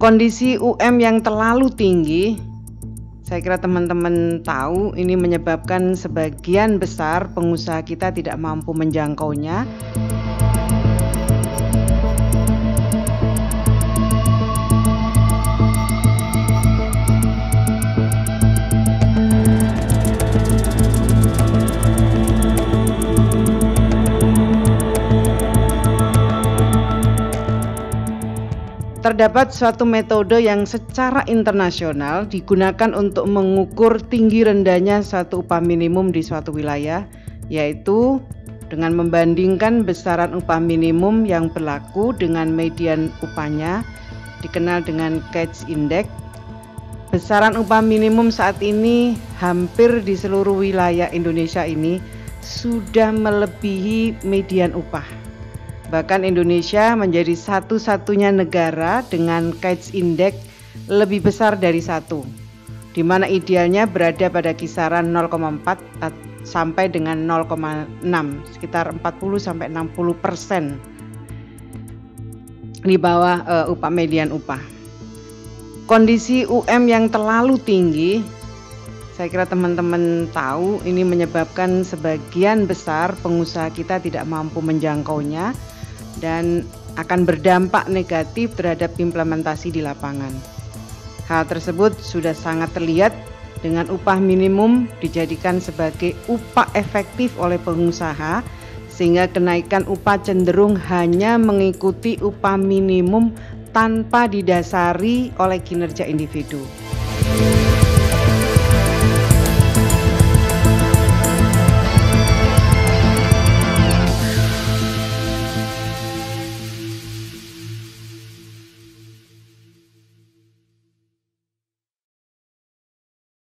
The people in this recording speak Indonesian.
Kondisi UM yang terlalu tinggi, saya kira teman-teman tahu ini menyebabkan sebagian besar pengusaha kita tidak mampu menjangkaunya. Terdapat suatu metode yang secara internasional digunakan untuk mengukur tinggi rendahnya suatu upah minimum di suatu wilayah, yaitu dengan membandingkan besaran upah minimum yang berlaku dengan median upahnya, dikenal dengan Cash Index. Besaran upah minimum saat ini hampir di seluruh wilayah Indonesia ini sudah melebihi median upah. Bahkan Indonesia menjadi satu-satunya negara dengan Cash Index lebih besar dari satu, di mana idealnya berada pada kisaran 0,4 sampai dengan 0,6, sekitar 40 sampai 60 persen di bawah uh, upah median upah. Kondisi UM yang terlalu tinggi, saya kira teman-teman tahu ini menyebabkan sebagian besar pengusaha kita tidak mampu menjangkaunya dan akan berdampak negatif terhadap implementasi di lapangan. Hal tersebut sudah sangat terlihat dengan upah minimum dijadikan sebagai upah efektif oleh pengusaha sehingga kenaikan upah cenderung hanya mengikuti upah minimum tanpa didasari oleh kinerja individu.